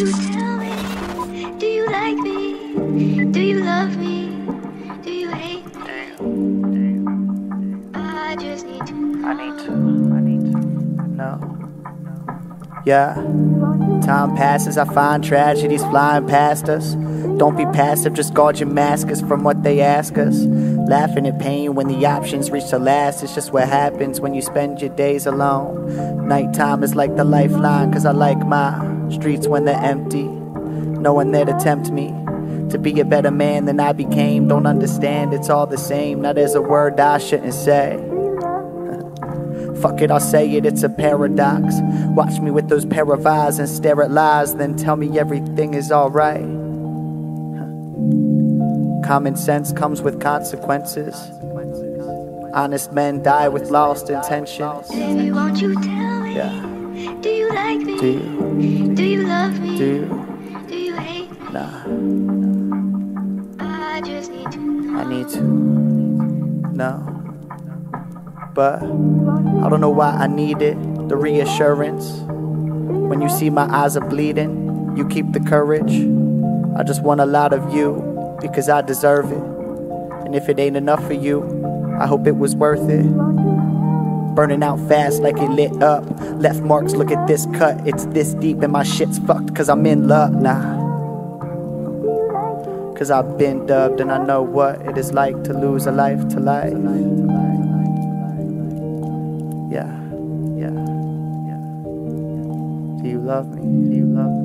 you tell me? Do you like me? Do you love me? Do you hate me? I just need to know. I need to. I need to. No. Yeah. Time passes, I find tragedies flying past us. Don't be passive, just guard your maskers from what they ask us. Laughing at pain when the options reach the last. It's just what happens when you spend your days alone. Nighttime is like the lifeline, cause I like my streets when they're empty. No one there to tempt me to be a better man than I became. Don't understand, it's all the same. Now there's a word I shouldn't say. Fuck it, I'll say it, it's a paradox. Watch me with those pair of eyes and stare at lies, then tell me everything is alright. Common sense comes with consequences. Honest men die with lost intentions. Baby, won't you tell me? Yeah, Do you like me? do you? Do you love me? Do you? Do you hate me? Nah, I just need to know. I need to. No. But I don't know why I need it. The reassurance. When you see my eyes are bleeding, you keep the courage. I just want a lot of you because I deserve it. And if it ain't enough for you, I hope it was worth it. Burning out fast like it lit up. Left marks, look at this cut. It's this deep and my shit's fucked cause I'm in love. Nah. Cause I've been dubbed and I know what it is like to lose a life to life. Yeah, yeah, yeah. Do you love me? Do you love me?